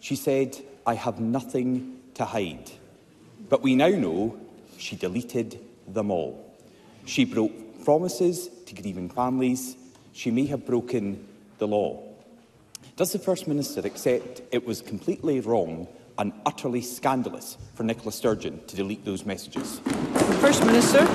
She said, I have nothing to hide. But we now know she deleted them all. She broke promises to grieving families, she may have broken the law. Does the First Minister accept it was completely wrong and utterly scandalous for Nicola Sturgeon to delete those messages? First Minister.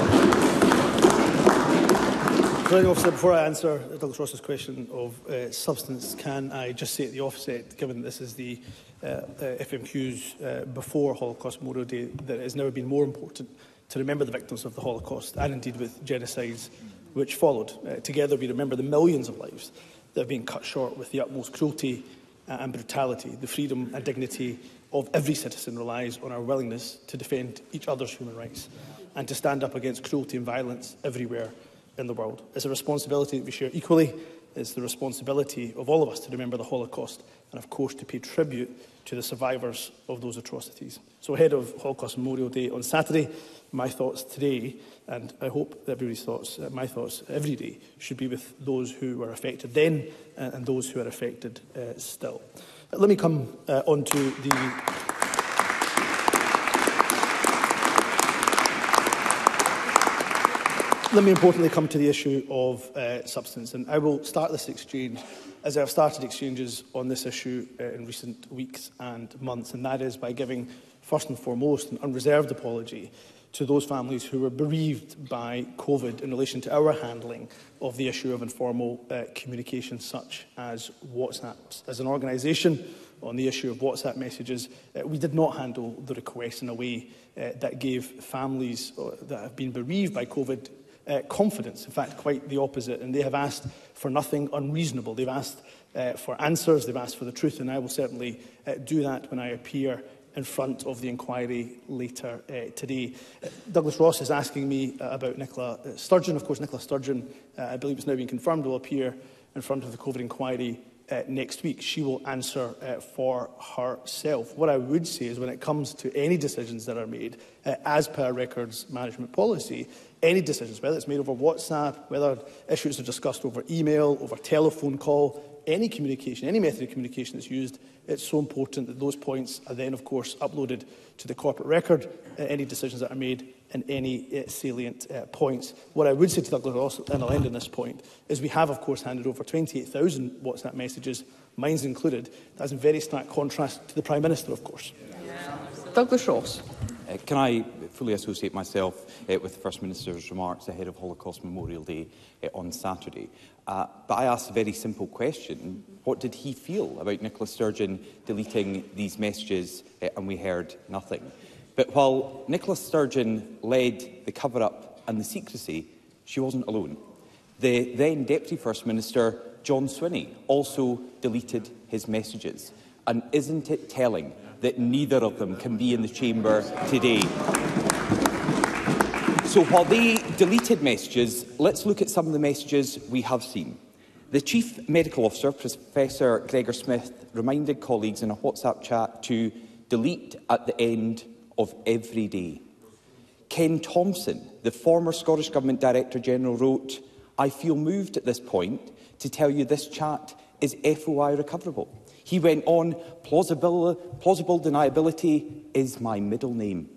President Officer, before I answer Douglas Ross's question of uh, substance, can I just say at the offset, given that this is the uh, uh, FMQ's uh, before Holocaust Memorial Day, that it has never been more important to remember the victims of the Holocaust and indeed with genocides which followed. Uh, together we remember the millions of lives that have been cut short with the utmost cruelty uh, and brutality. The freedom and dignity of every citizen relies on our willingness to defend each other's human rights and to stand up against cruelty and violence everywhere in the world. It's a responsibility that we share equally. It's the responsibility of all of us to remember the Holocaust and, of course, to pay tribute to the survivors of those atrocities. So ahead of Holocaust Memorial Day on Saturday, my thoughts today, and I hope that everybody's thoughts, uh, my thoughts every day, should be with those who were affected then uh, and those who are affected uh, still. Let me come uh, on to the... Let me importantly come to the issue of uh, substance, and I will start this exchange as I've started exchanges on this issue uh, in recent weeks and months, and that is by giving, first and foremost, an unreserved apology to those families who were bereaved by COVID in relation to our handling of the issue of informal uh, communication, such as WhatsApp. As an organisation on the issue of WhatsApp messages, uh, we did not handle the request in a way uh, that gave families uh, that have been bereaved by COVID uh, confidence. In fact, quite the opposite. And they have asked for nothing unreasonable. They've asked uh, for answers, they've asked for the truth, and I will certainly uh, do that when I appear in front of the inquiry later uh, today. Uh, Douglas Ross is asking me uh, about Nicola uh, Sturgeon. Of course, Nicola Sturgeon, uh, I believe it's now been confirmed, will appear in front of the COVID inquiry uh, next week. She will answer uh, for herself. What I would say is when it comes to any decisions that are made, uh, as per records management policy, any decisions, whether it's made over WhatsApp, whether issues are discussed over email, over telephone call, any communication, any method of communication that's used, it's so important that those points are then, of course, uploaded to the corporate record, uh, any decisions that are made and any uh, salient uh, points. What I would say to Douglas Ross, and I'll end on this point, is we have, of course, handed over 28,000 WhatsApp messages, mine's included. That's in very stark contrast to the Prime Minister, of course. Yeah. Douglas Ross. Uh, can I fully associate myself uh, with the First Minister's remarks ahead of Holocaust Memorial Day uh, on Saturday? Uh, but I asked a very simple question. What did he feel about Nicola Sturgeon deleting these messages uh, and we heard nothing? But while Nicola Sturgeon led the cover-up and the secrecy, she wasn't alone. The then Deputy First Minister, John Swinney, also deleted his messages. And isn't it telling that neither of them can be in the chamber today. So while they deleted messages, let's look at some of the messages we have seen. The Chief Medical Officer, Professor Gregor Smith, reminded colleagues in a WhatsApp chat to delete at the end of every day. Ken Thompson, the former Scottish Government Director General, wrote, I feel moved at this point to tell you this chat is FOI recoverable. He went on, plausible, plausible deniability is my middle name.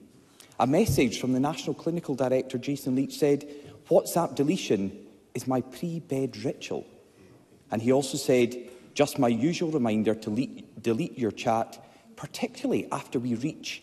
A message from the National Clinical Director, Jason Leach, said, WhatsApp deletion is my pre-bed ritual. And he also said, just my usual reminder to delete, delete your chat, particularly after we reach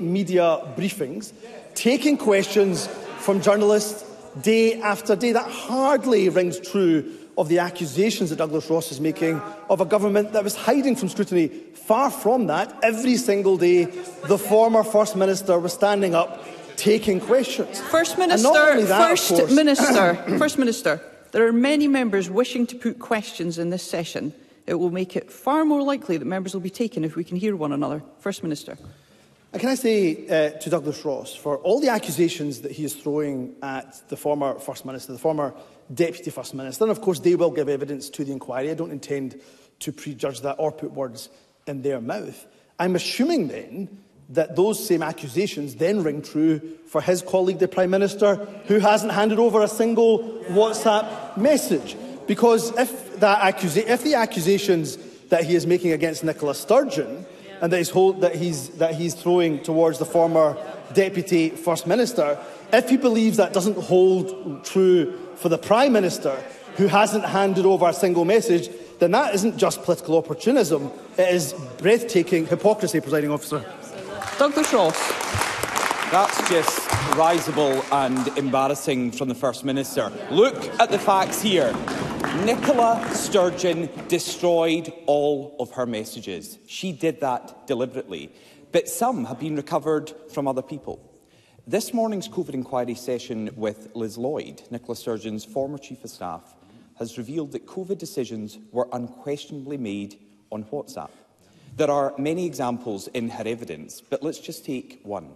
media briefings, taking questions from journalists day after day. That hardly rings true of the accusations that Douglas Ross is making of a government that was hiding from scrutiny. Far from that, every single day, the former First Minister was standing up taking questions. First Minister, that, First Minister, First Minister, there are many members wishing to put questions in this session. It will make it far more likely that members will be taken if we can hear one another. First Minister. can I say uh, to Douglas Ross, for all the accusations that he is throwing at the former First Minister, the former Deputy First Minister, and of course they will give evidence to the inquiry. I don't intend to prejudge that or put words in their mouth. I'm assuming then that those same accusations then ring true for his colleague, the Prime Minister, who hasn't handed over a single WhatsApp message. Because if, that if the accusations that he is making against Nicola Sturgeon and that he's, hold, that, he's, that he's throwing towards the former deputy first minister, if he believes that doesn't hold true for the prime minister, who hasn't handed over a single message, then that isn't just political opportunism, it is breathtaking hypocrisy, presiding officer. Douglas Ross. That's just risible and embarrassing from the First Minister. Look at the facts here. Nicola Sturgeon destroyed all of her messages. She did that deliberately, but some have been recovered from other people. This morning's COVID inquiry session with Liz Lloyd, Nicola Sturgeon's former Chief of Staff, has revealed that COVID decisions were unquestionably made on WhatsApp. There are many examples in her evidence, but let's just take one.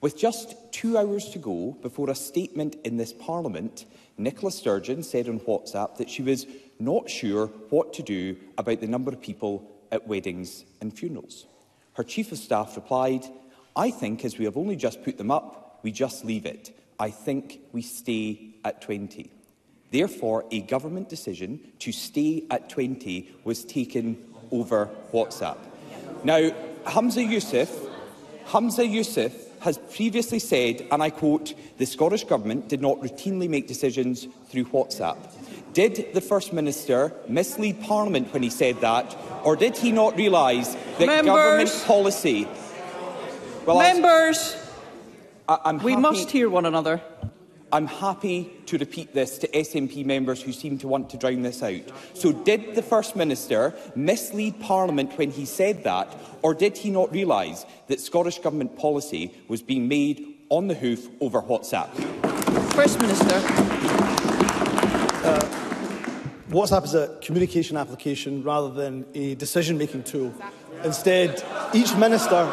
With just two hours to go before a statement in this Parliament, Nicola Sturgeon said on WhatsApp that she was not sure what to do about the number of people at weddings and funerals. Her Chief of Staff replied, I think as we have only just put them up, we just leave it. I think we stay at 20. Therefore, a government decision to stay at 20 was taken over WhatsApp. Now, Hamza Youssef, Hamza Youssef has previously said, and I quote, the Scottish Government did not routinely make decisions through WhatsApp. Did the First Minister mislead Parliament when he said that, or did he not realise that Members. government policy... Well, Members! I, I'm we must hear one another. I'm happy to repeat this to SNP members who seem to want to drown this out. So did the First Minister mislead Parliament when he said that, or did he not realise that Scottish Government policy was being made on the hoof over WhatsApp? First Minister. Uh, WhatsApp is a communication application rather than a decision-making tool. Instead, each minister...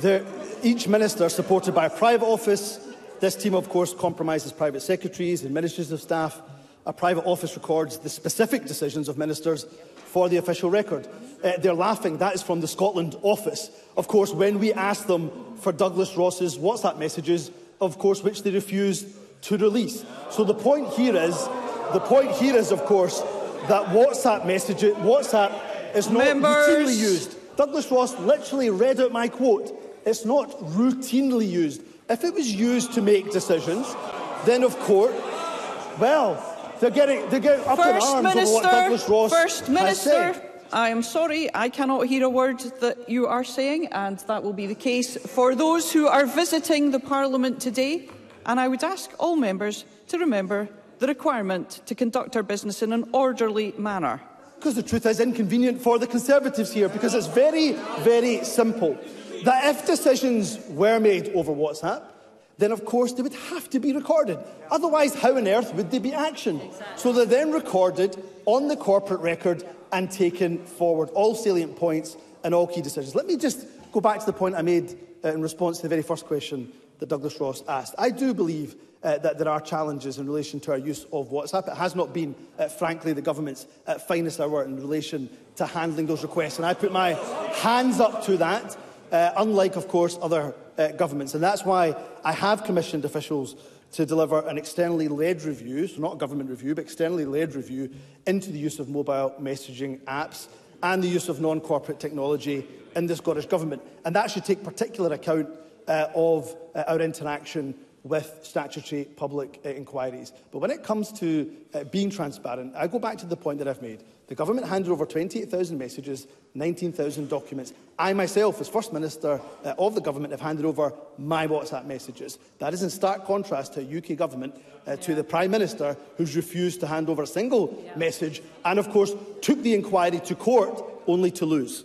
There, each minister supported by a private office. This team, of course, compromises private secretaries, administrative staff. A private office records the specific decisions of ministers for the official record. Uh, they're laughing. That is from the Scotland office. Of course, when we asked them for Douglas Ross's WhatsApp messages, of course, which they refused to release. So the point here is, the point here is, of course, that WhatsApp messages, WhatsApp is not Members. routinely used. Douglas Ross literally read out my quote it's not routinely used. If it was used to make decisions, then of course, well, they're getting, they're getting up First in arms Minister, over what Douglas Ross First Minister, I am sorry, I cannot hear a word that you are saying, and that will be the case for those who are visiting the Parliament today. And I would ask all members to remember the requirement to conduct our business in an orderly manner. Because the truth is inconvenient for the Conservatives here, because it's very, very simple that if decisions were made over WhatsApp, then of course they would have to be recorded. Otherwise, how on earth would they be actioned? Exactly. So they're then recorded on the corporate record and taken forward, all salient points and all key decisions. Let me just go back to the point I made uh, in response to the very first question that Douglas Ross asked. I do believe uh, that there are challenges in relation to our use of WhatsApp. It has not been, uh, frankly, the government's uh, finest hour in relation to handling those requests, and I put my hands up to that. uh, unlike, of course, other uh, governments. And that's why I have commissioned officials to deliver an externally led review, so not a government review, but externally led review into the use of mobile messaging apps and the use of non-corporate technology in the Scottish Government. And that should take particular account uh, of uh, our interaction with statutory public uh, inquiries. But when it comes to uh, being transparent, I go back to the point that I've made. The government handed over 28,000 messages, 19,000 documents. I myself, as First Minister uh, of the government, have handed over my WhatsApp messages. That is in stark contrast to a UK government, uh, to yeah. the Prime Minister, who's refused to hand over a single yeah. message and, of course, took the inquiry to court only to lose.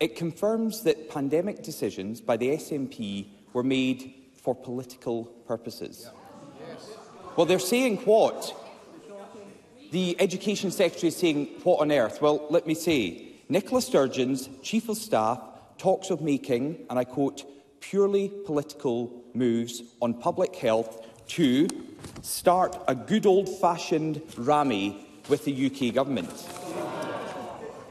It confirms that pandemic decisions by the SNP were made for political purposes. Yeah. Yes. Well, they're saying what? The Education Secretary is saying, what on earth? Well, let me say, Nicola Sturgeon's Chief of Staff talks of making, and I quote, purely political moves on public health to start a good old-fashioned rammy with the UK government.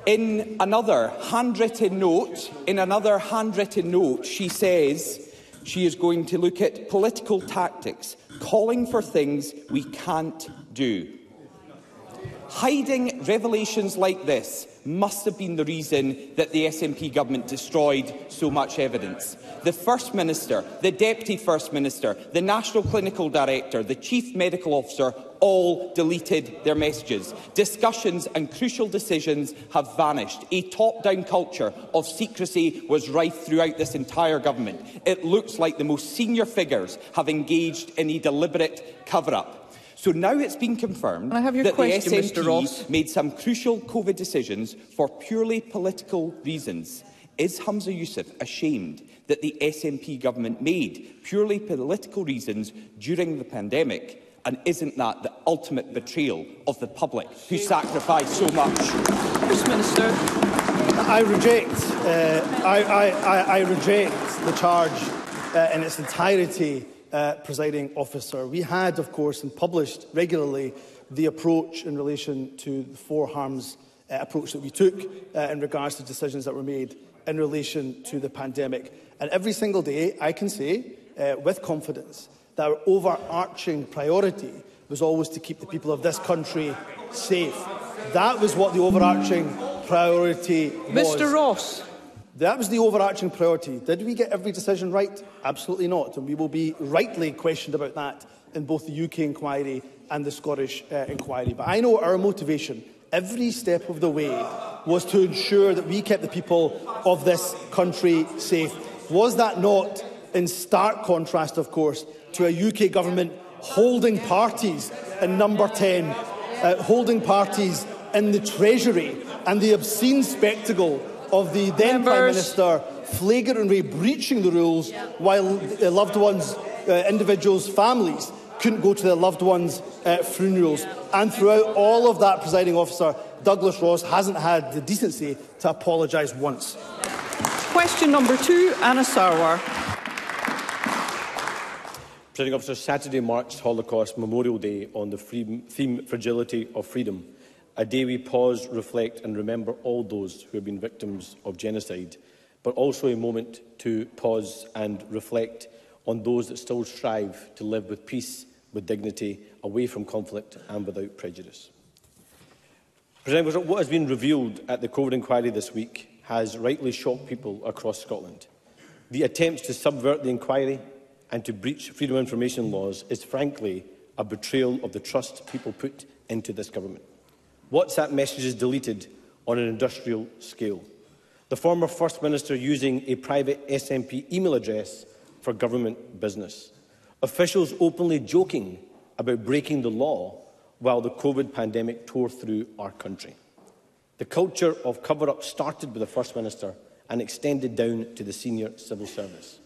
In another handwritten note, in another handwritten note, she says she is going to look at political tactics, calling for things we can't do. Hiding revelations like this must have been the reason that the SNP government destroyed so much evidence. The First Minister, the Deputy First Minister, the National Clinical Director, the Chief Medical Officer all deleted their messages. Discussions and crucial decisions have vanished. A top-down culture of secrecy was rife throughout this entire government. It looks like the most senior figures have engaged in a deliberate cover-up. So now it's been confirmed that question, the SNP made some crucial COVID decisions for purely political reasons. Is Hamza Youssef ashamed that the SNP government made purely political reasons during the pandemic? And isn't that the ultimate betrayal of the public who sacrificed so much? First Minister. I reject, uh, I, I, I, reject the charge uh, in its entirety uh, presiding officer. We had, of course, and published regularly the approach in relation to the four harms uh, approach that we took uh, in regards to decisions that were made in relation to the pandemic. And every single day, I can say uh, with confidence that our overarching priority was always to keep the people of this country safe. That was what the overarching priority was. Mr Ross. That was the overarching priority. Did we get every decision right? Absolutely not. And we will be rightly questioned about that in both the UK inquiry and the Scottish uh, inquiry. But I know our motivation every step of the way was to ensure that we kept the people of this country safe. Was that not in stark contrast, of course, to a UK government holding parties in Number 10, uh, holding parties in the Treasury, and the obscene spectacle of the then Members. Prime Minister flagrantly breaching the rules while uh, loved ones, uh, individuals, families couldn't go to their loved ones' uh, funerals. And throughout all of that, presiding officer, Douglas Ross hasn't had the decency to apologise once. Question number two, Anna Sarwar. Presiding officer, Saturday marks Holocaust Memorial Day on the theme fragility of freedom. a day we pause, reflect and remember all those who have been victims of genocide, but also a moment to pause and reflect on those that still strive to live with peace, with dignity, away from conflict and without prejudice. President, what has been revealed at the COVID inquiry this week has rightly shocked people across Scotland. The attempts to subvert the inquiry and to breach freedom of information laws is frankly a betrayal of the trust people put into this government. WhatsApp messages deleted on an industrial scale. The former First Minister using a private SNP email address for government business. Officials openly joking about breaking the law while the COVID pandemic tore through our country. The culture of cover-up started with the First Minister and extended down to the senior civil service.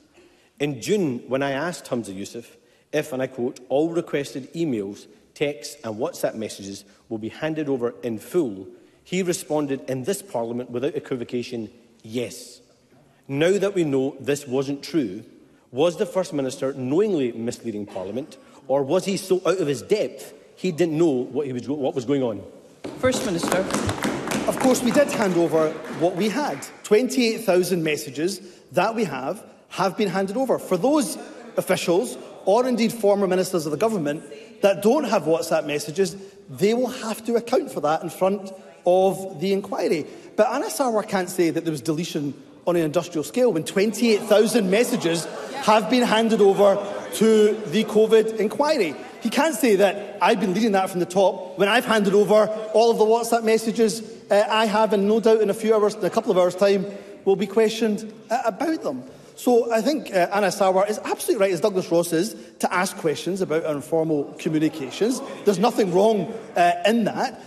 In June, when I asked Hamza Youssef if, and I quote, all requested emails texts and WhatsApp messages will be handed over in full, he responded in this Parliament without equivocation, yes. Now that we know this wasn't true, was the First Minister knowingly misleading Parliament, or was he so out of his depth he didn't know what, he was, what was going on? First Minister. Of course, we did hand over what we had. 28,000 messages that we have have been handed over. For those officials or indeed former ministers of the government that don't have WhatsApp messages, they will have to account for that in front of the inquiry. But Anna can't say that there was deletion on an industrial scale when 28,000 messages have been handed over to the COVID inquiry. He can't say that I've been leading that from the top when I've handed over all of the WhatsApp messages uh, I have, and no doubt in a few hours, in a couple of hours' time, will be questioned uh, about them. So I think uh, Anna Sawar is absolutely right, as Douglas Ross is, to ask questions about informal communications. There's nothing wrong uh, in that.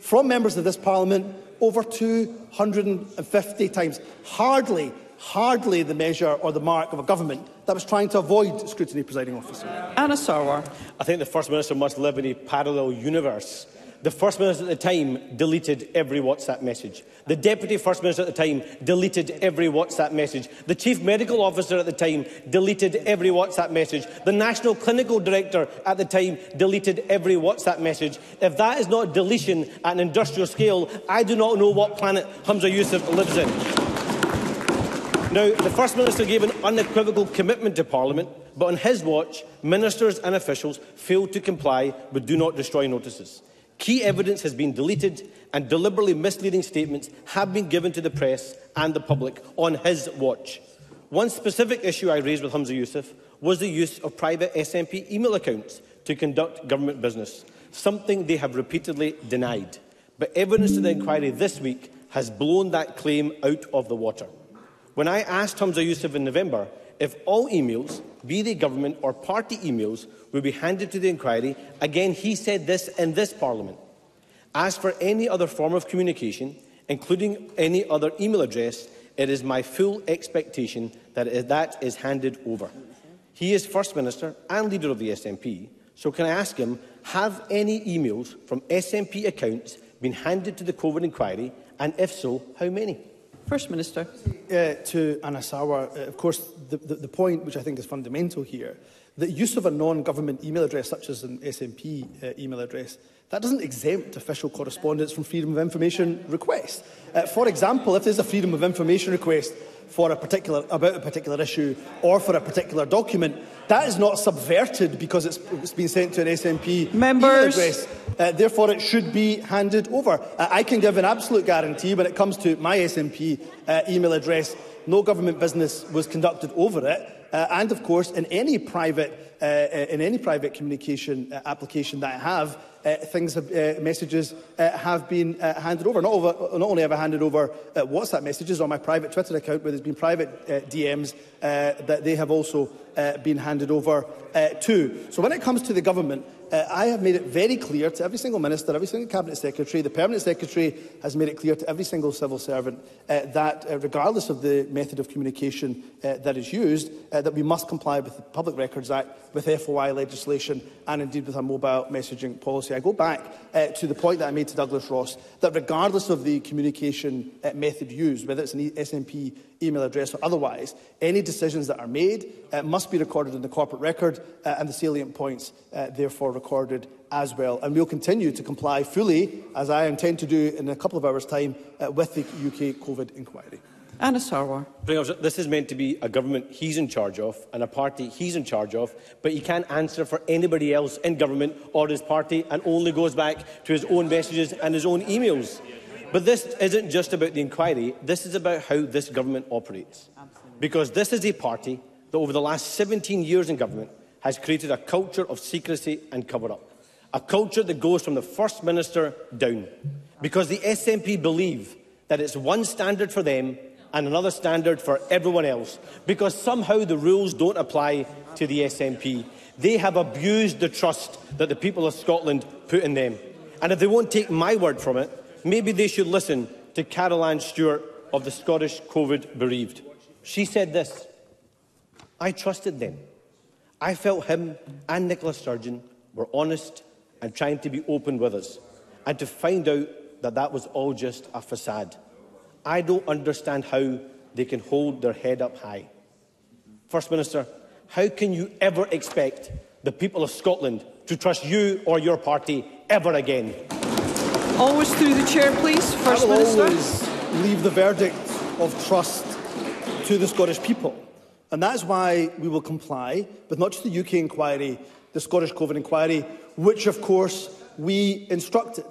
from members of this Parliament, over 250 times. Hardly, hardly the measure or the mark of a government that was trying to avoid scrutiny, presiding officer. Anna Sarwar. I think the First Minister must live in a parallel universe The First Minister at the time deleted every WhatsApp message. The Deputy First Minister at the time deleted every WhatsApp message. The Chief Medical Officer at the time deleted every WhatsApp message. The National Clinical Director at the time deleted every WhatsApp message. If that is not deletion at an industrial scale, I do not know what planet Hamza Youssef lives in. Now, the First Minister gave an unequivocal commitment to Parliament, but on his watch, ministers and officials failed to comply with do not destroy notices. Key evidence has been deleted and deliberately misleading statements have been given to the press and the public on his watch. One specific issue I raised with Hamza Youssef was the use of private SNP email accounts to conduct government business, something they have repeatedly denied. But evidence of the inquiry this week has blown that claim out of the water. When I asked Hamza Youssef in November if all emails be they government or party emails, will be handed to the inquiry. Again, he said this in this Parliament. As for any other form of communication, including any other email address, it is my full expectation that that is handed over. He is First Minister and leader of the SNP, so can I ask him, have any emails from SNP accounts been handed to the COVID inquiry, and if so, how many? First Minister. Uh, to Anasawa, uh, of course, the, the, the point which I think is fundamental here, the use of a non-government email address such as an SNP uh, email address That doesn't exempt official correspondence from freedom of information requests. Uh, for example, if there's a freedom of information request for a particular, about a particular issue or for a particular document, that is not subverted because it's, it's been sent to an SNP Members. address. Uh, therefore, it should be handed over. Uh, I can give an absolute guarantee when it comes to my SNP uh, email address, no government business was conducted over it. Uh, and of course, in any private, uh, uh, in any private communication uh, application that I have, uh, things, have, uh, messages uh, have been uh, handed over. Not, over. not only have I handed over uh, WhatsApp messages on my private Twitter account, where there's been private uh, DMs uh, that they have also uh, been handed over uh, to. So when it comes to the government, uh, I have made it very clear to every single minister, every single cabinet secretary, the permanent secretary has made it clear to every single civil servant uh, that, uh, regardless of the method of communication uh, that is used, uh, that we must comply with the Public Records Act, with FOI legislation, and indeed with our mobile messaging policy. I go back uh, to the point that I made to Douglas Ross that, regardless of the communication uh, method used, whether it's an e SNP email address or otherwise, any decisions that are made uh, must be recorded in the corporate record, uh, and the salient points, uh, therefore, recorded as well. And we'll continue to comply fully, as I intend to do in a couple of hours' time, uh, with the UK COVID inquiry. Anna Sarwar. This is meant to be a government he's in charge of and a party he's in charge of, but he can't answer for anybody else in government or his party and only goes back to his own messages and his own emails. But this isn't just about the inquiry, this is about how this government operates. Absolutely. Because this is a party that over the last 17 years in government has created a culture of secrecy and cover-up. A culture that goes from the First Minister down. Because the SNP believe that it's one standard for them and another standard for everyone else. Because somehow the rules don't apply to the SNP. They have abused the trust that the people of Scotland put in them. And if they won't take my word from it, maybe they should listen to Caroline Stewart of the Scottish COVID bereaved. She said this, I trusted them. I felt him and Nicola Sturgeon were honest and trying to be open with us, and to find out that that was all just a facade. I don't understand how they can hold their head up high. First Minister, how can you ever expect the people of Scotland to trust you or your party ever again? Always through the chair, please, First I will Minister. always leave the verdict of trust to the Scottish people. And that's why we will comply with not just the UK inquiry, the Scottish COVID inquiry, which of course we instructed.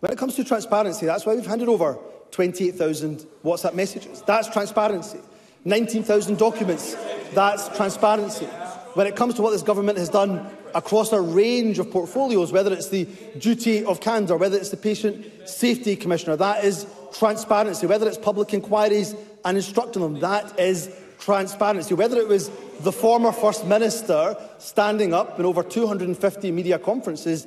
When it comes to transparency, that's why we've handed over 28,000 WhatsApp messages. That's transparency. 19,000 documents. That's transparency. When it comes to what this government has done across a range of portfolios, whether it's the duty of candour, whether it's the patient safety commissioner, that is transparency. Whether it's public inquiries and instructing them, that is transparency, whether it was the former First Minister standing up in over 250 media conferences,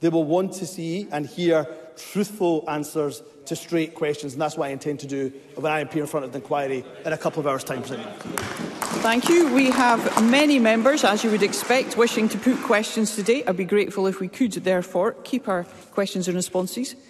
they will want to see and hear truthful answers to straight questions. And that's what I intend to do when I appear in front of the inquiry in a couple of hours' time. Thank you. We have many members, as you would expect, wishing to put questions today. I'd be grateful if we could, therefore, keep our questions and responses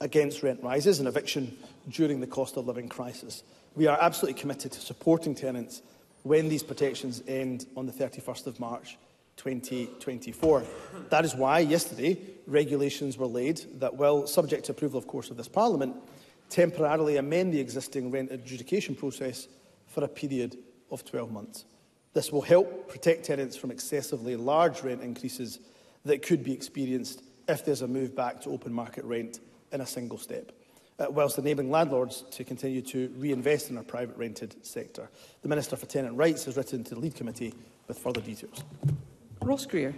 against rent rises and eviction during the cost of living crisis. We are absolutely committed to supporting tenants when these protections end on the 31st of March 2024. That is why yesterday regulations were laid that will, subject to approval of course of this Parliament, temporarily amend the existing rent adjudication process for a period of 12 months. This will help protect tenants from excessively large rent increases that could be experienced if there's a move back to open market rent in a single step, uh, whilst enabling landlords to continue to reinvest in our private rented sector. The Minister for Tenant Rights has written to the Lead Committee with further details. Ross Greer.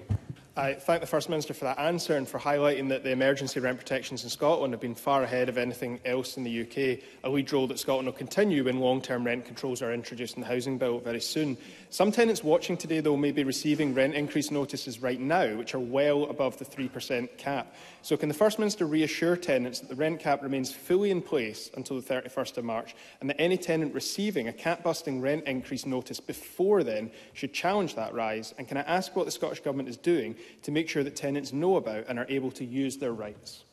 I thank the First Minister for that answer and for highlighting that the emergency rent protections in Scotland have been far ahead of anything else in the UK, a lead role that Scotland will continue when long-term rent controls are introduced in the Housing Bill very soon. Some tenants watching today, though, may be receiving rent increase notices right now, which are well above the 3% cap. So can the First Minister reassure tenants that the rent cap remains fully in place until the 31st of March and that any tenant receiving a cap-busting rent increase notice before then should challenge that rise? And can I ask what the Scottish Government is doing to make sure that tenants know about and are able to use their rights?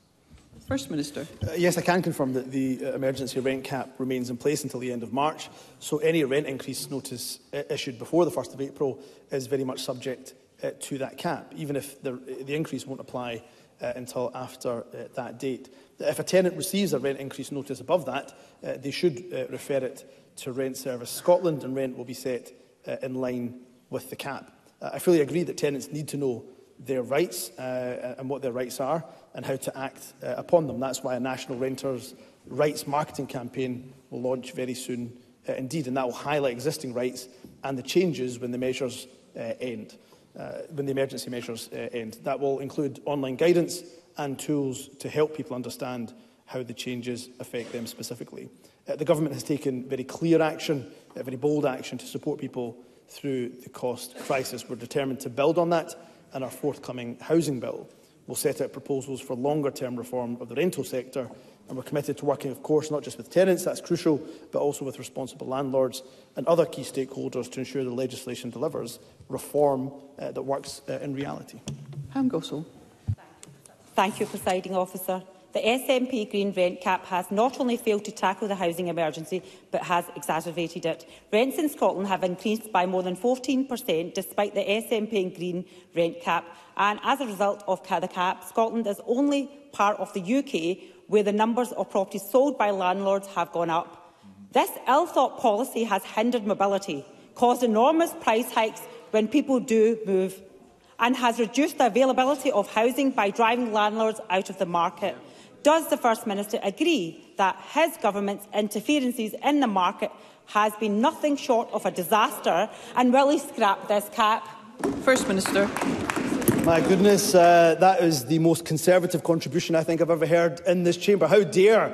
First Minister. Uh, yes, I can confirm that the uh, emergency rent cap remains in place until the end of March, so any rent increase notice uh, issued before the 1st of April is very much subject uh, to that cap, even if the, the increase won't apply uh, until after uh, that date. If a tenant receives a rent increase notice above that, uh, they should uh, refer it to Rent Service Scotland, and rent will be set uh, in line with the cap. Uh, I fully agree that tenants need to know their rights uh, uh, and what their rights are and how to act uh, upon them. That's why a national renters' rights marketing campaign will launch very soon uh, indeed, and that will highlight existing rights and the changes when the measures uh, end, uh, when the emergency measures uh, end. That will include online guidance and tools to help people understand how the changes affect them specifically. Uh, the government has taken very clear action, uh, very bold action to support people through the cost crisis. We're determined to build on that and our forthcoming housing bill will set out proposals for longer-term reform of the rental sector and we're committed to working, of course, not just with tenants, that's crucial, but also with responsible landlords and other key stakeholders to ensure the legislation delivers reform uh, that works uh, in reality. Pam Gossel. Thank you, Presiding Officer. The SNP Green rent cap has not only failed to tackle the housing emergency, but has exacerbated it. Rents in Scotland have increased by more than 14 per cent, despite the SNP and Green rent cap. And as a result of the cap, Scotland is only part of the UK where the numbers of properties sold by landlords have gone up. This ill-thought policy has hindered mobility, caused enormous price hikes when people do move, and has reduced the availability of housing by driving landlords out of the market. Does the First Minister agree that his government's interferences in the market has been nothing short of a disaster and will he scrap this cap? First Minister. My goodness, uh, that is the most conservative contribution I think I've ever heard in this chamber. How dare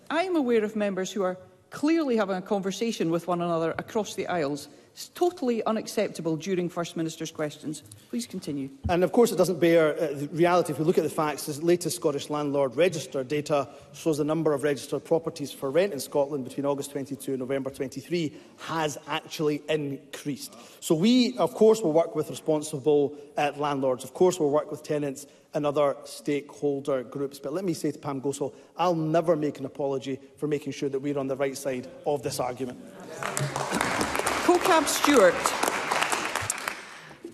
I am aware of members who are clearly having a conversation with one another across the aisles It's totally unacceptable during First Minister's questions. Please continue. And of course it doesn't bear uh, the reality. If we look at the facts, the latest Scottish Landlord Register data shows the number of registered properties for rent in Scotland between August 22 and November 23 has actually increased. So we, of course, will work with responsible uh, landlords. Of course, we'll work with tenants and other stakeholder groups. But let me say to Pam Gosell, I'll never make an apology for making sure that we're on the right side of this argument. Cab Stewart.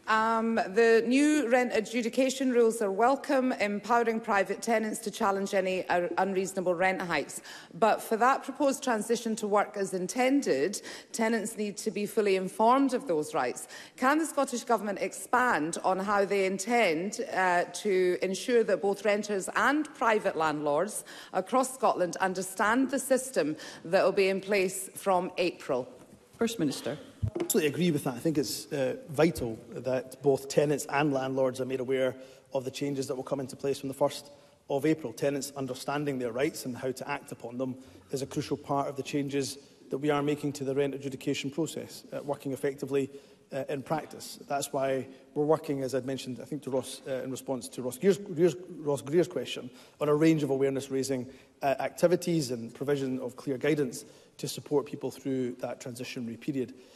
Um, the new rent adjudication rules are welcome, empowering private tenants to challenge any uh, unreasonable rent hikes. But for that proposed transition to work as intended, tenants need to be fully informed of those rights. Can the Scottish Government expand on how they intend uh, to ensure that both renters and private landlords across Scotland understand the system that will be in place from April? First Minister. I absolutely agree with that. I think it's uh, vital that both tenants and landlords are made aware of the changes that will come into place from the 1st of April. Tenants understanding their rights and how to act upon them is a crucial part of the changes that we are making to the rent adjudication process, uh, working effectively uh, in practice. That's why we're working, as I'd mentioned, I think to Ross, uh, in response to Ross Greer's, Greer's, Ross Greer's question, on a range of awareness-raising uh, activities and provision of clear guidance to support people through that transitionary period.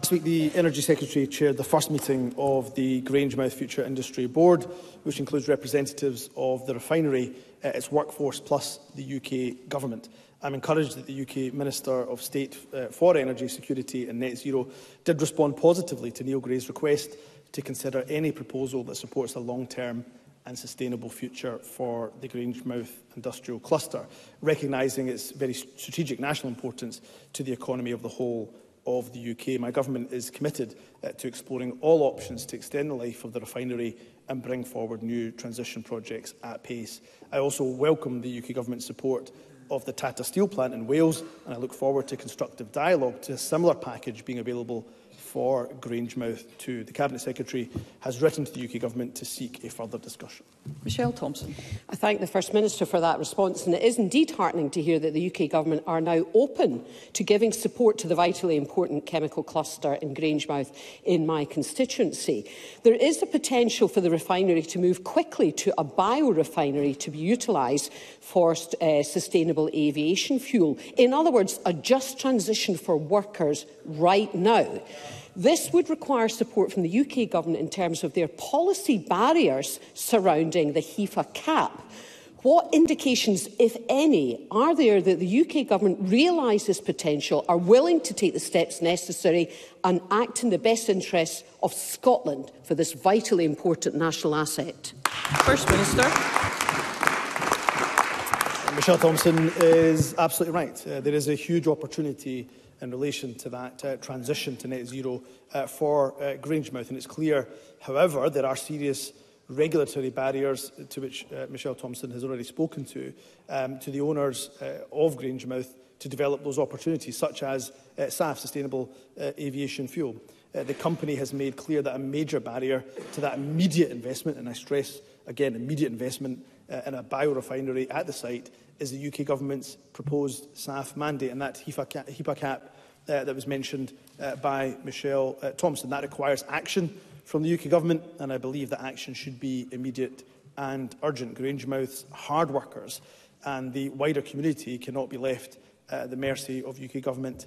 This week, the Energy Secretary chaired the first meeting of the Grangemouth Future Industry Board, which includes representatives of the refinery, uh, its workforce, plus the UK Government. I'm encouraged that the UK Minister of State uh, for Energy Security and Net Zero did respond positively to Neil Gray's request to consider any proposal that supports a long-term and sustainable future for the Grangemouth industrial cluster, recognising its very strategic national importance to the economy of the whole of the UK. My government is committed uh, to exploring all options to extend the life of the refinery and bring forward new transition projects at pace. I also welcome the UK government's support of the Tata Steel plant in Wales, and I look forward to constructive dialogue to a similar package being available for Grangemouth to the Cabinet Secretary has written to the UK Government to seek a further discussion. Michelle Thompson. I thank the First Minister for that response and it is indeed heartening to hear that the UK Government are now open to giving support to the vitally important chemical cluster in Grangemouth in my constituency. There is the potential for the refinery to move quickly to a biorefinery to be utilised for uh, sustainable aviation fuel. In other words, a just transition for workers right now. This would require support from the UK government in terms of their policy barriers surrounding the HEFA cap. What indications, if any, are there that the UK government realises potential, are willing to take the steps necessary and act in the best interests of Scotland for this vitally important national asset? First Minister. Michelle Thompson is absolutely right. Uh, there is a huge opportunity in relation to that uh, transition to net zero uh, for uh, Grangemouth. And it's clear, however, there are serious regulatory barriers to which uh, Michelle Thompson has already spoken to, um, to the owners uh, of Grangemouth to develop those opportunities, such as uh, SAF, Sustainable uh, Aviation Fuel. Uh, the company has made clear that a major barrier to that immediate investment, and I stress again immediate investment uh, in a biorefinery at the site, is the UK government's proposed SAF mandate, and that HEPA cap, HEPA cap uh, that was mentioned uh, by Michelle uh, Thompson. That requires action from the UK government, and I believe that action should be immediate and urgent. Grangemouth's hard workers and the wider community cannot be left uh, at the mercy of UK government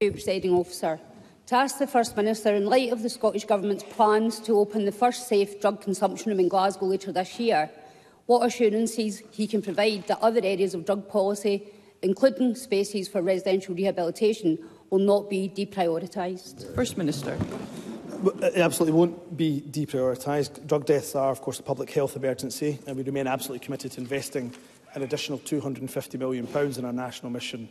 Presiding officer to ask the First Minister, in light of the Scottish Government's plans to open the first safe drug consumption room in Glasgow later this year, what assurances he can provide that other areas of drug policy, including spaces for residential rehabilitation, will not be deprioritised? First Minister. It absolutely won't be deprioritised. Drug deaths are, of course, a public health emergency, and we remain absolutely committed to investing an additional £250 million in our national mission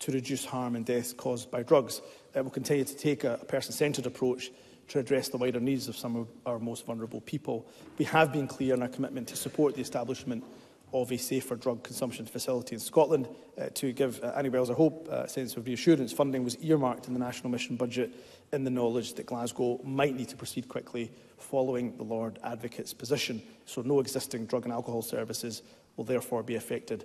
to reduce harm and death caused by drugs uh, will continue to take a, a person-centred approach to address the wider needs of some of our most vulnerable people. We have been clear in our commitment to support the establishment of a safer drug consumption facility in Scotland. Uh, to give uh, Annie Wells, I hope, uh, a sense of reassurance, funding was earmarked in the National Mission budget in the knowledge that Glasgow might need to proceed quickly following the Lord Advocate's position. So no existing drug and alcohol services will therefore be affected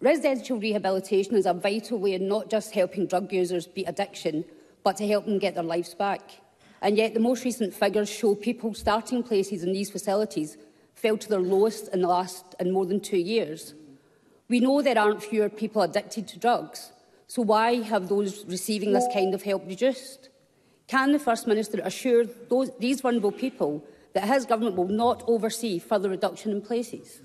Residential rehabilitation is a vital way of not just helping drug users beat addiction, but to help them get their lives back. And yet the most recent figures show people starting places in these facilities fell to their lowest in the last in more than two years. We know there aren't fewer people addicted to drugs, so why have those receiving this kind of help reduced? Can the First Minister assure those, these vulnerable people that his government will not oversee further reduction in places?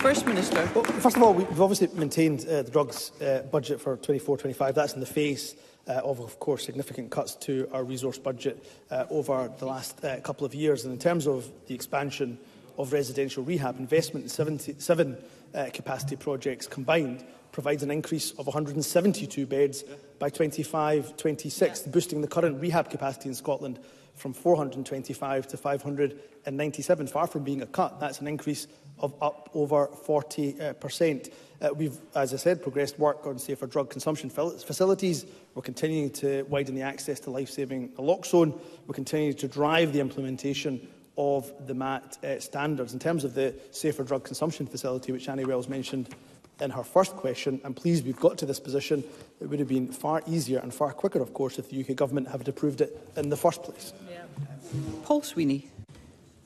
First Minister. Well, first of all, we've obviously maintained uh, the drugs uh, budget for 24-25. That's in the face uh, of, of course, significant cuts to our resource budget uh, over the last uh, couple of years. And in terms of the expansion of residential rehab, investment in 77 uh, capacity projects combined provides an increase of 172 beds by 25-26, yeah. boosting the current rehab capacity in Scotland from 425 to 597. Far from being a cut, that's an increase of up over 40%. Uh, uh, we've, as I said, progressed work on safer drug consumption facilities. We're continuing to widen the access to life-saving naloxone. We're continuing to drive the implementation of the MAT uh, standards. In terms of the safer drug consumption facility, which Annie Wells mentioned in her first question, I'm pleased we've got to this position. It would have been far easier and far quicker, of course, if the UK Government had approved it in the first place. Yeah. Paul Sweeney.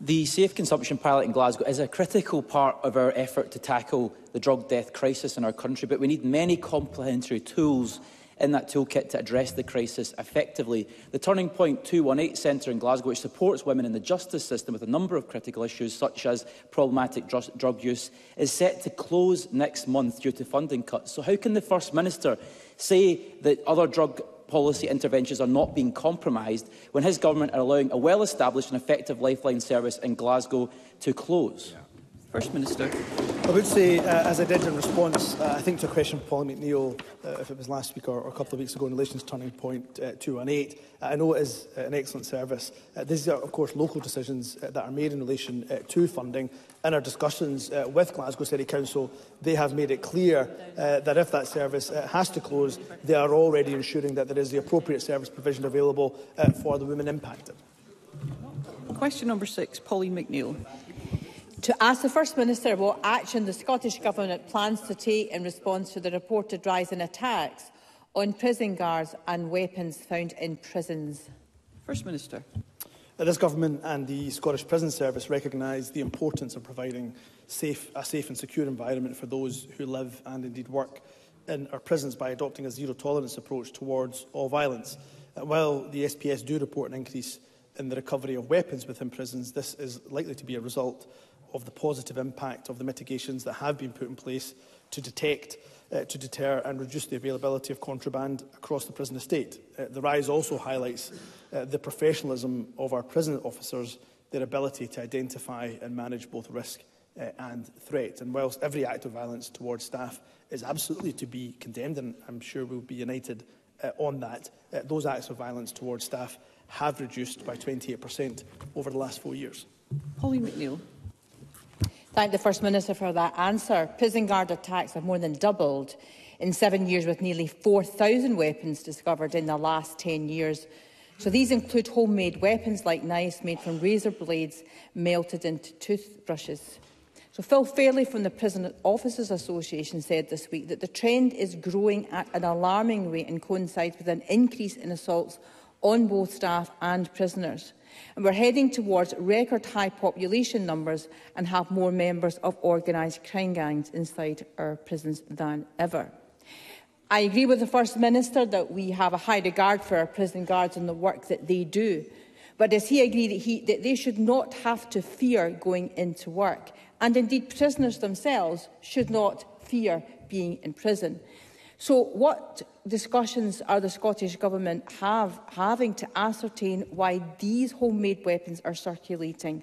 The safe consumption pilot in Glasgow is a critical part of our effort to tackle the drug death crisis in our country, but we need many complementary tools in that toolkit to address the crisis effectively. The Turning Point 218 Centre in Glasgow, which supports women in the justice system with a number of critical issues such as problematic dr drug use, is set to close next month due to funding cuts. So how can the First Minister say that other drug policy interventions are not being compromised when his government are allowing a well-established and effective lifeline service in Glasgow to close? Yeah. First Minister. I would say, uh, as I did in response, uh, I think to a question from Paul McNeill, uh, if it was last week or, or a couple of weeks ago in relation to Turning Point uh, 218, uh, I know it is uh, an excellent service. Uh, these are, of course, local decisions uh, that are made in relation uh, to funding. In our discussions uh, with Glasgow City Council, they have made it clear uh, that if that service uh, has to close, they are already ensuring that there is the appropriate service provision available uh, for the women impacted. Question number six, Pauline McNeill to ask the First Minister what action the Scottish Government plans to take in response to the reported rise in attacks on prison guards and weapons found in prisons. First Minister. Uh, this Government and the Scottish Prison Service recognise the importance of providing safe, a safe and secure environment for those who live and indeed work in our prisons by adopting a zero-tolerance approach towards all violence. And uh, while the SPS do report an increase in the recovery of weapons within prisons, this is likely to be a result of the positive impact of the mitigations that have been put in place to detect, uh, to deter and reduce the availability of contraband across the prison estate. Uh, the rise also highlights uh, the professionalism of our prison officers, their ability to identify and manage both risk uh, and threat. And whilst every act of violence towards staff is absolutely to be condemned, and I'm sure we'll be united uh, on that, uh, those acts of violence towards staff have reduced by 28% over the last four years. Holly McNeill thank the First Minister for that answer. Prison guard attacks have more than doubled in seven years with nearly 4,000 weapons discovered in the last 10 years. So these include homemade weapons like knives made from razor blades melted into toothbrushes. So Phil Fairley from the Prison Officers Association said this week that the trend is growing at an alarming rate and coincides with an increase in assaults on both staff and prisoners. And we're heading towards record high population numbers and have more members of organised crime gangs inside our prisons than ever. I agree with the First Minister that we have a high regard for our prison guards and the work that they do. But does he agree that, he, that they should not have to fear going into work? And indeed, prisoners themselves should not fear being in prison. So what discussions are the Scottish Government have, having to ascertain why these homemade weapons are circulating?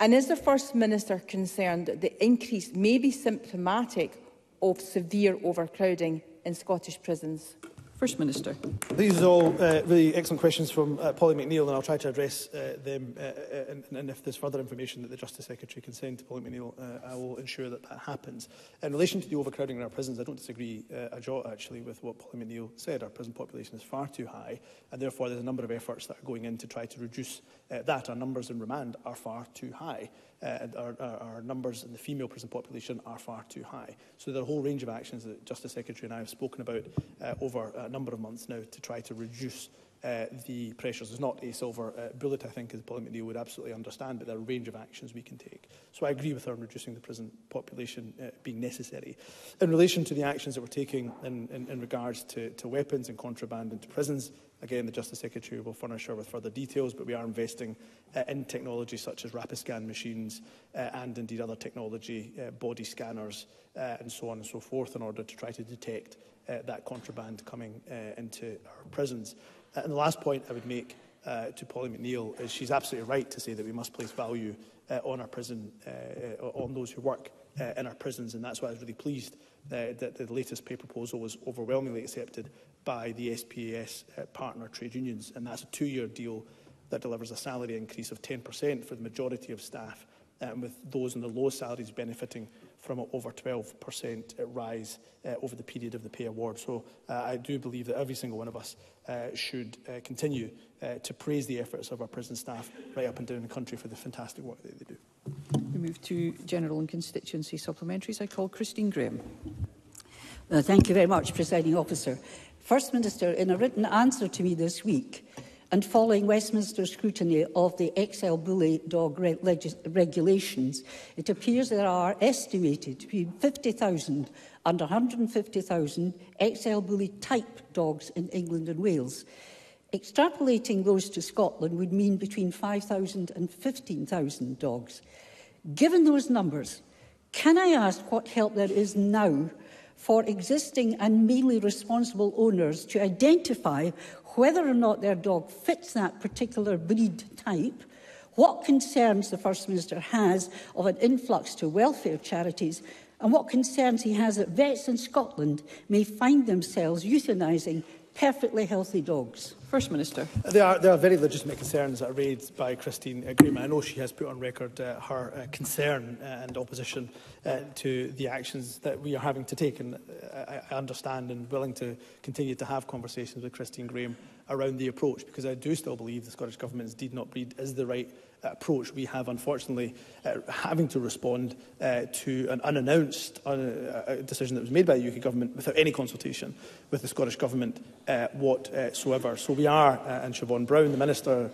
And is the First Minister concerned that the increase may be symptomatic of severe overcrowding in Scottish prisons? First Minister. These are all uh, really excellent questions from uh, Polly McNeill, and I'll try to address uh, them. Uh, uh, and, and, if there's further information that the Justice Secretary can send to Polly McNeill, uh, I will ensure that that happens. In relation to the overcrowding in our prisons, I don't disagree a jot actually with what Polly McNeill said. Our prison population is far too high, and therefore there's a number of efforts that are going in to try to reduce that. Our numbers in remand are far too high uh, our, our, our numbers in the female prison population are far too high. So there are a whole range of actions that Justice Secretary and I have spoken about uh, over a number of months now to try to reduce uh, the pressures. There's not a silver uh, bullet, I think, as Parliament Neil would absolutely understand, but there are a range of actions we can take. So I agree with her on reducing the prison population uh, being necessary. In relation to the actions that we're taking in, in, in regards to, to weapons and contraband into prisons, Again, the Justice Secretary will furnish her with further details, but we are investing uh, in technology such as rapid scan machines uh, and indeed other technology, uh, body scanners uh, and so on and so forth in order to try to detect uh, that contraband coming uh, into our prisons. Uh, and the last point I would make uh, to Polly McNeill is she's absolutely right to say that we must place value uh, on our prison, uh, uh on those who work uh, in our prisons, and that's why I was really pleased uh, that the latest pay proposal was overwhelmingly accepted by the SPAS uh, partner trade unions. And that's a two-year deal that delivers a salary increase of 10% for the majority of staff, um, with those in the lowest salaries benefiting from an over 12% uh, rise uh, over the period of the pay award. So uh, I do believe that every single one of us uh, should uh, continue uh, to praise the efforts of our prison staff right up and down the country for the fantastic work that they do. We move to general and constituency supplementaries. I call Christine Graham. Uh, thank you very much, presiding officer. First Minister, in a written answer to me this week, and following Westminster scrutiny of the XL bully dog re regulations, it appears there are estimated between 50,000 and 150,000 XL bully type dogs in England and Wales. Extrapolating those to Scotland would mean between 5,000 and 15,000 dogs. Given those numbers, can I ask what help there is now for existing and mainly responsible owners to identify whether or not their dog fits that particular breed type, what concerns the First Minister has of an influx to welfare charities, and what concerns he has that vets in Scotland may find themselves euthanising perfectly healthy dogs. First Minister. There are, there are very legitimate concerns that are raised by Christine Grima. I know she has put on record uh, her uh, concern uh, and opposition uh, to the actions that we are having to take. And uh, I, I understand and willing to continue to have conversations with Christine Graham around the approach because I do still believe the Scottish Government's deed not breed is the right approach, we have unfortunately uh, having to respond uh, to an unannounced uh, uh, decision that was made by the UK government without any consultation with the Scottish government uh, whatsoever. So we are, uh, and Siobhan Brown, the minister,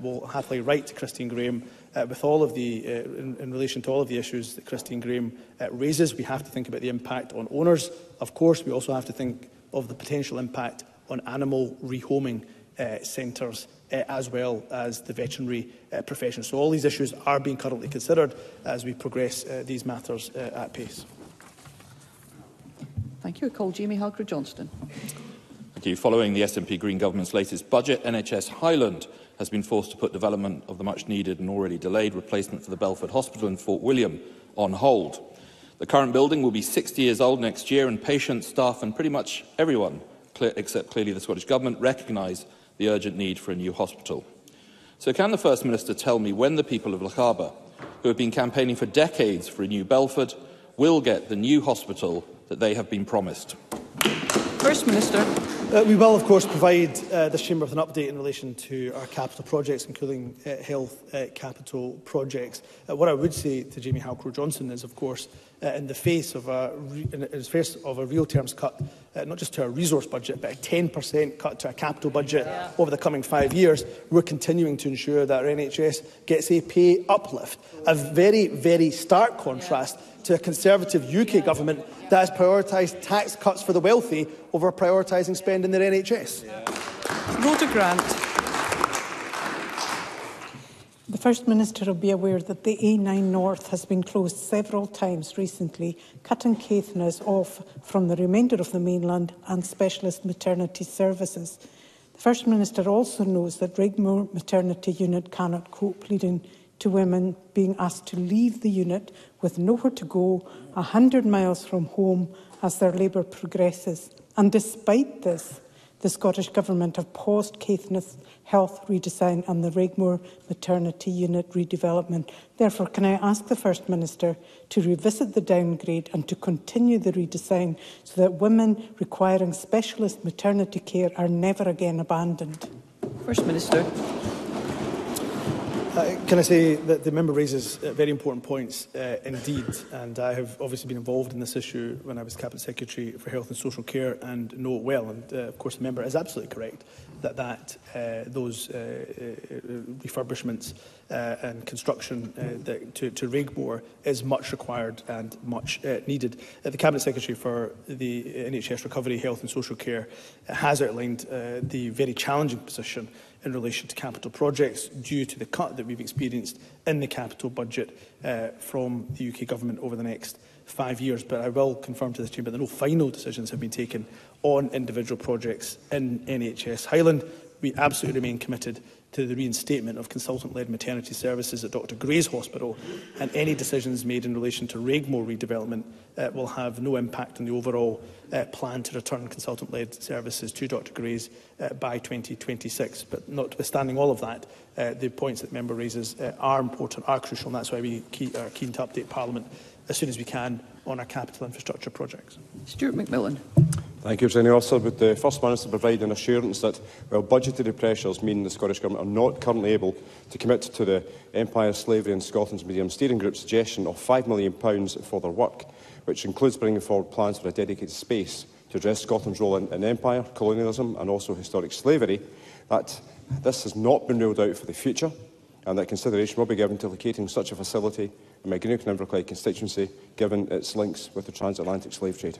will happily write to Christine Graham with all of the, in, in, relation to all of the issues that Christine Graham raises. We have to think about the impact on owners. Of course, we also have to think of the potential impact on animal rehoming centres Uh, as well as the veterinary uh, profession. So all these issues are being currently considered as we progress uh, these matters uh, at pace. Thank you. I call Jamie Halker Johnston. Thank you. Following the SNP Green Government's latest budget, NHS Highland has been forced to put development of the much needed and already delayed replacement for the Belford Hospital in Fort William on hold. The current building will be 60 years old next year, and patients, staff, and pretty much everyone, clear, except clearly the Scottish Government, recognise the urgent need for a new hospital. So can the First Minister tell me when the people of Lochaber, who have been campaigning for decades for a new Belford, will get the new hospital that they have been promised? First Minister. Uh, we will, of course, provide uh, this chamber with an update in relation to our capital projects, including uh, health uh, capital projects. Uh, what I would say to Jamie Halcrow-Johnson is, of course, uh, in the face of a in the face of a real terms cut, uh, not just to our resource budget, but a 10% cut to our capital budget yeah. over the coming five years, we're continuing to ensure that our NHS gets a pay uplift. A very, very stark contrast yeah. to a Conservative UK yeah. government that has prioritised tax cuts for the wealthy over prioritising spend in their NHS. Yeah. Rhoda Grant. The First Minister will be aware that the A9 North has been closed several times recently, cutting Caithness off from the remainder of the mainland and specialist maternity services. The First Minister also knows that Rigmore Maternity Unit cannot cope, leading to women being asked to leave the unit with nowhere to go, 100 miles from home, as their labour progresses. And despite this, the Scottish Government have paused Caithness Health redesign and the Regmore Maternity Unit redevelopment. Therefore, can I ask the First Minister to revisit the downgrade and to continue the redesign so that women requiring specialist maternity care are never again abandoned? First Minister. Uh, can I say that the member raises uh, very important points uh, indeed, and I have obviously been involved in this issue when I was Cabinet Secretary for Health and Social Care and know it well. And uh, of course, the member is absolutely correct that, that uh, those uh, refurbishments and construction that, to, to Rigmore is much required and much needed. the Cabinet Secretary for the NHS Recovery Health and Social Care has outlined the very challenging position in relation to capital projects due to the cut that we've experienced in the capital budget uh, from the UK Government over the next five years. But I will confirm to this Chamber that no final decisions have been taken on individual projects in NHS Highland. We absolutely remain committed to the reinstatement of consultant-led maternity services at Dr Gray's Hospital, and any decisions made in relation to Regmore redevelopment uh, will have no impact on the overall uh, plan to return consultant-led services to Dr Gray's uh, by 2026. But notwithstanding all of that, uh, the points that the member raises uh, are important, are crucial, and that's why we key, are keen to update Parliament as soon as we can on our capital infrastructure projects. Stuart McMillan. Thank you, Senior Officer. Would the First Minister provide an assurance that, while budgetary pressures mean the Scottish Government are not currently able to commit to the Empire, Slavery and Scotland's Medium Steering Group's suggestion of £5 million for their work, which includes bringing forward plans for a dedicated space to address Scotland's role in, in empire, colonialism and also historic slavery, that this has not been ruled out for the future and that consideration will be given to locating such a facility in my Greenock and Inverclyde constituency, given its links with the transatlantic slave trade.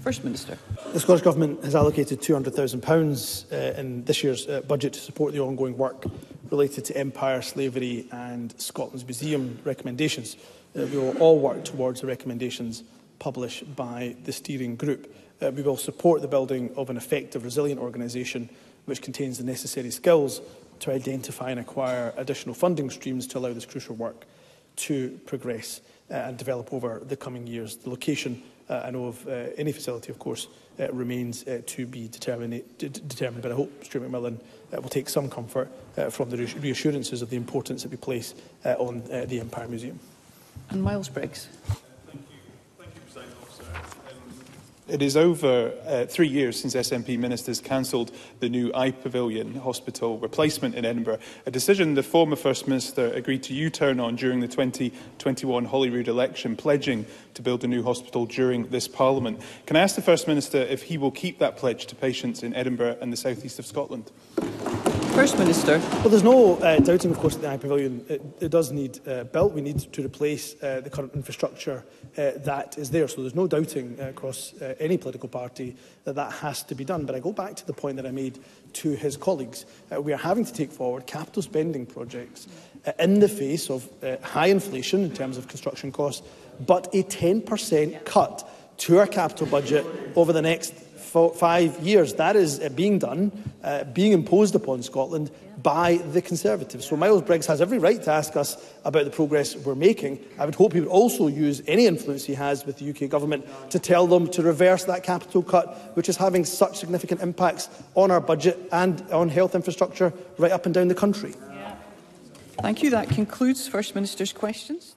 First Minister. The Scottish Government has allocated £200,000 uh, in this year's uh, budget to support the ongoing work related to empire, slavery and Scotland's museum recommendations. Uh, we will all work towards the recommendations published by the steering group. Uh, we will support the building of an effective, resilient organisation which contains the necessary skills to identify and acquire additional funding streams to allow this crucial work to progress uh, and develop over the coming years. The location uh, I know of uh, any facility, of course, uh, remains uh, to be determined, determined. But I hope Stuart McMillan uh, will take some comfort uh, from the reassurances of the importance that we place uh, on uh, the Empire Museum. And Miles Briggs. It is over uh, three years since SNP ministers cancelled the new eye pavilion hospital replacement in Edinburgh, a decision the former First Minister agreed to U-turn on during the 2021 Holyrood election, pledging to build a new hospital during this Parliament. Can I ask the First Minister if he will keep that pledge to patients in Edinburgh and the south east of Scotland? First Minister. Well, there's no uh, doubting, of course, that the High Pavilion it, uh, it does need uh, built. We need to replace uh, the current infrastructure uh, that is there. So there's no doubting uh, across uh, any political party that that has to be done. But I go back to the point that I made to his colleagues. Uh, we are having to take forward capital spending projects uh, in the face of uh, high inflation in terms of construction costs, but a 10% cut to our capital budget over the next four, five years. That is uh, being done, uh, being imposed upon Scotland by the Conservatives. So Miles Briggs has every right to ask us about the progress we're making. I would hope he would also use any influence he has with the UK government to tell them to reverse that capital cut, which is having such significant impacts on our budget and on health infrastructure right up and down the country. Thank you. That concludes First Minister's questions.